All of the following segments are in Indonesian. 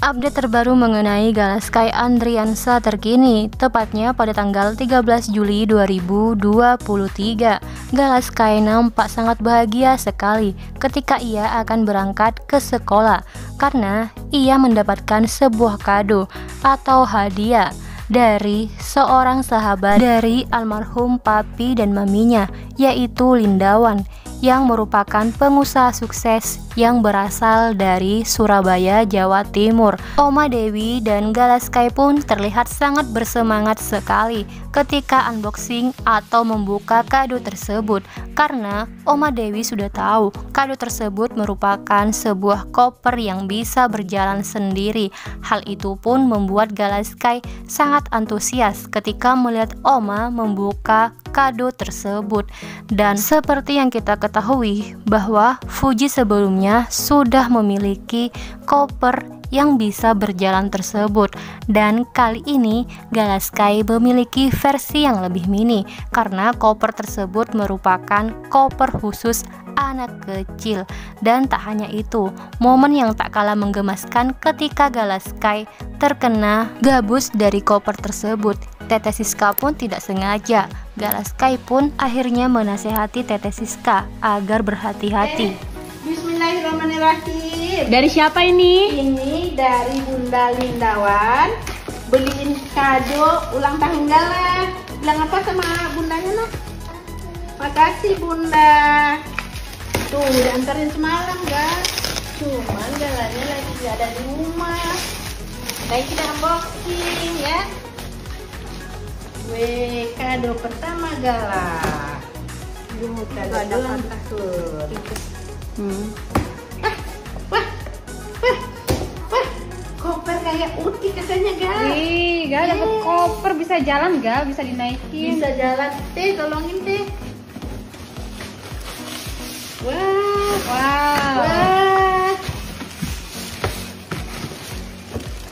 Update terbaru mengenai Gala Sky Andriansa terkini, tepatnya pada tanggal 13 Juli 2023. Gala Sky nampak sangat bahagia sekali ketika ia akan berangkat ke sekolah karena ia mendapatkan sebuah kado atau hadiah dari seorang sahabat dari almarhum papi dan maminya, yaitu Lindawan yang merupakan pengusaha sukses yang berasal dari Surabaya, Jawa Timur. Oma Dewi dan Galaskai pun terlihat sangat bersemangat sekali ketika unboxing atau membuka kado tersebut karena Oma Dewi sudah tahu kado tersebut merupakan sebuah koper yang bisa berjalan sendiri. Hal itu pun membuat Galaskai sangat antusias ketika melihat Oma membuka kado tersebut. Dan seperti yang kita ketahui bahwa Fuji sebelumnya sudah memiliki koper yang bisa berjalan tersebut dan kali ini Galaskai memiliki versi yang lebih mini karena koper tersebut merupakan koper khusus anak kecil dan tak hanya itu momen yang tak kalah menggemaskan ketika Galaskai terkena gabus dari koper tersebut Tete Siska pun tidak sengaja. Galaskai pun akhirnya menasehati Tete Siska agar berhati-hati. Bismillahirrahmanirrahim. Dari siapa ini? Ini dari Bunda Lindawan. Beliin kado ulang tahun Gala. Bilang apa sama bundanya nak? Makasih bunda. Tuh diantarin semalam guys. Cuman galanya lagi gak ada di rumah. Baik kita unboxing ya. Weh, kado pertama Gala. Duh, kado ulang tahun. Hmm. Ah, wah, wah, wah, koper kayak uti katanya Gal. Wih, gak dapat Eh. koper bisa jalan gak? Bisa dinaikin. Bisa jalan, teh tolongin teh. Wah, Wow. wah.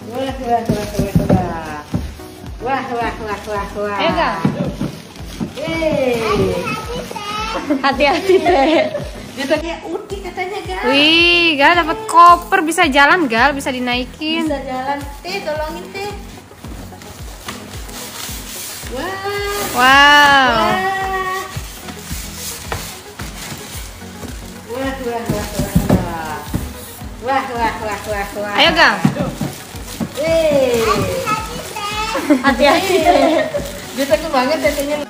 Wah, wah, wah, wah, wah. Wah, wah, wah, wah, wah. Ayo, Gal. Yeay. Hati-hati teh. Bisa kayak uti katanya Gal. Wih, gak dapat koper bisa jalan gal, bisa dinaikin. Bisa jalan, teh tolongin teh. Wah. Wow. Wah, wah, wah, wah, wah. Wah, wah, wah, wah, wah. Ayo gal. Wih. Hati-hati. Dia takut banget tetenya.